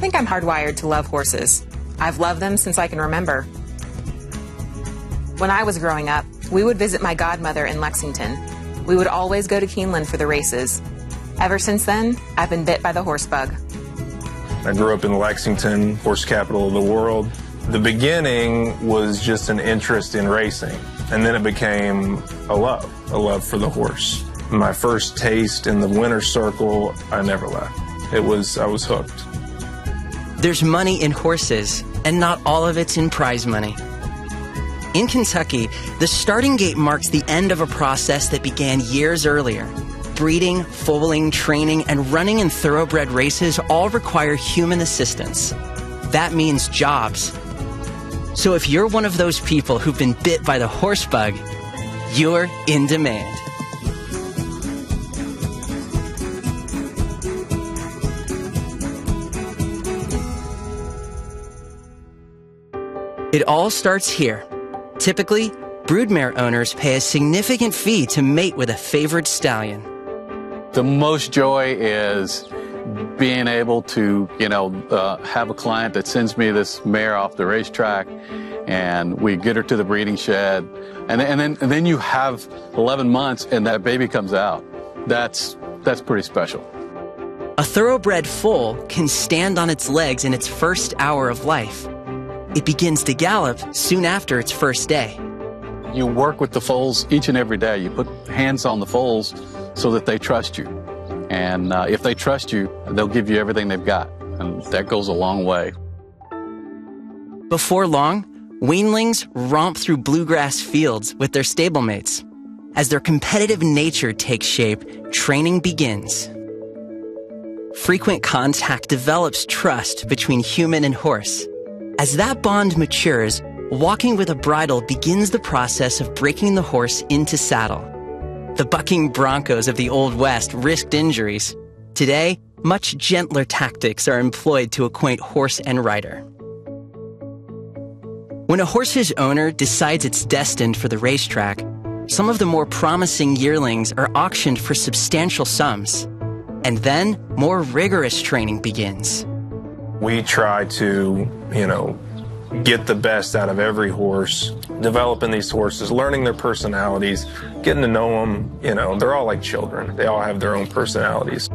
think I'm hardwired to love horses. I've loved them since I can remember. When I was growing up, we would visit my godmother in Lexington. We would always go to Keeneland for the races. Ever since then, I've been bit by the horse bug. I grew up in Lexington, horse capital of the world. The beginning was just an interest in racing, and then it became a love, a love for the horse. My first taste in the winner's circle, I never left. It was, I was hooked. There's money in horses, and not all of it's in prize money. In Kentucky, the starting gate marks the end of a process that began years earlier breeding, foaling, training, and running in thoroughbred races all require human assistance. That means jobs. So if you're one of those people who've been bit by the horse bug, you're in demand. It all starts here. Typically, broodmare owners pay a significant fee to mate with a favored stallion. The most joy is being able to, you know, uh, have a client that sends me this mare off the racetrack and we get her to the breeding shed. And, and, then, and then you have 11 months and that baby comes out. That's, that's pretty special. A thoroughbred foal can stand on its legs in its first hour of life. It begins to gallop soon after its first day. You work with the foals each and every day. You put hands on the foals so that they trust you. And uh, if they trust you, they'll give you everything they've got. And that goes a long way. Before long, weanlings romp through bluegrass fields with their stablemates. As their competitive nature takes shape, training begins. Frequent contact develops trust between human and horse. As that bond matures, walking with a bridle begins the process of breaking the horse into saddle. The bucking broncos of the Old West risked injuries. Today, much gentler tactics are employed to acquaint horse and rider. When a horse's owner decides it's destined for the racetrack, some of the more promising yearlings are auctioned for substantial sums. And then more rigorous training begins. We try to, you know, get the best out of every horse, developing these horses, learning their personalities, getting to know them. You know, they're all like children, they all have their own personalities.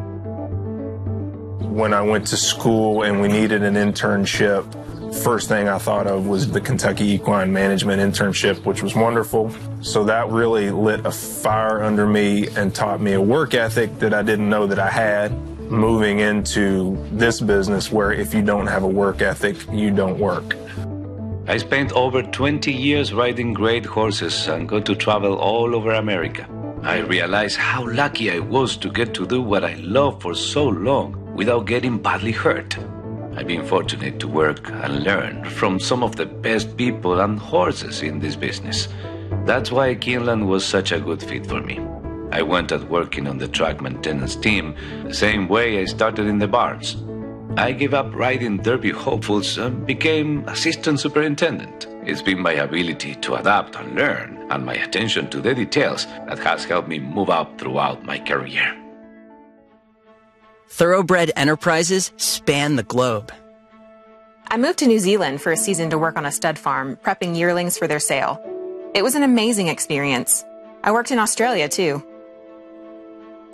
When I went to school and we needed an internship, first thing I thought of was the Kentucky Equine Management internship, which was wonderful. So that really lit a fire under me and taught me a work ethic that I didn't know that I had moving into this business where if you don't have a work ethic, you don't work. I spent over 20 years riding great horses and got to travel all over America. I realized how lucky I was to get to do what I love for so long without getting badly hurt. I've been fortunate to work and learn from some of the best people and horses in this business. That's why Keeneland was such a good fit for me. I went at working on the track maintenance team the same way I started in the barns. I gave up riding Derby hopefuls and became assistant superintendent. It's been my ability to adapt and learn and my attention to the details that has helped me move up throughout my career. Thoroughbred enterprises span the globe. I moved to New Zealand for a season to work on a stud farm, prepping yearlings for their sale. It was an amazing experience. I worked in Australia too.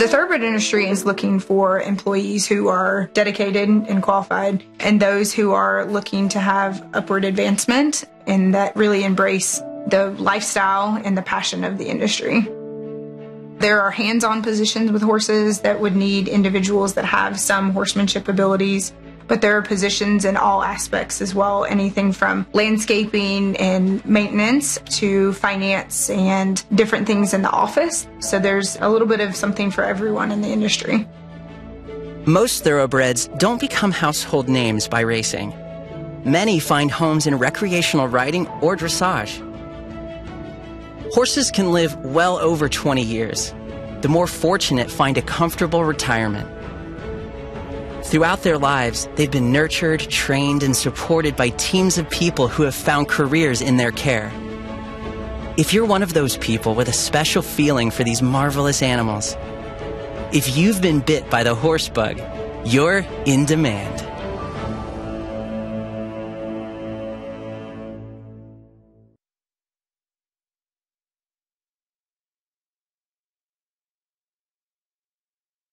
The thoroughbred industry is looking for employees who are dedicated and qualified, and those who are looking to have upward advancement and that really embrace the lifestyle and the passion of the industry. There are hands on positions with horses that would need individuals that have some horsemanship abilities, but there are positions in all aspects as well anything from landscaping and maintenance to finance and different things in the office. So there's a little bit of something for everyone in the industry. Most thoroughbreds don't become household names by racing. Many find homes in recreational riding or dressage. Horses can live well over 20 years. The more fortunate find a comfortable retirement. Throughout their lives, they've been nurtured, trained, and supported by teams of people who have found careers in their care. If you're one of those people with a special feeling for these marvelous animals, if you've been bit by the horse bug, you're in demand.